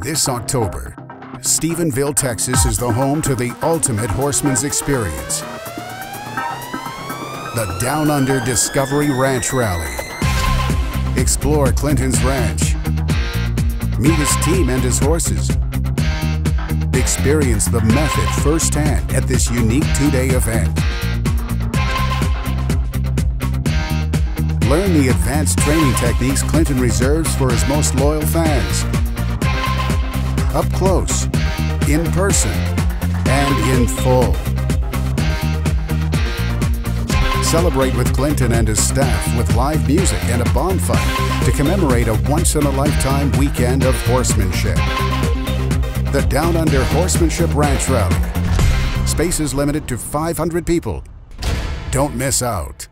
This October, Stephenville, Texas is the home to the ultimate horseman's experience. The Downunder Discovery Ranch Rally. Explore Clinton's ranch. Meet his team and his horses. Experience the method firsthand at this unique two-day event. Learn the advanced training techniques Clinton reserves for his most loyal fans. Up close, in person, and in full. Celebrate with Clinton and his staff with live music and a bonfire to commemorate a once in a lifetime weekend of horsemanship. The Downunder Horsemanship Ranch Rally. Space is limited to 500 people. Don't miss out.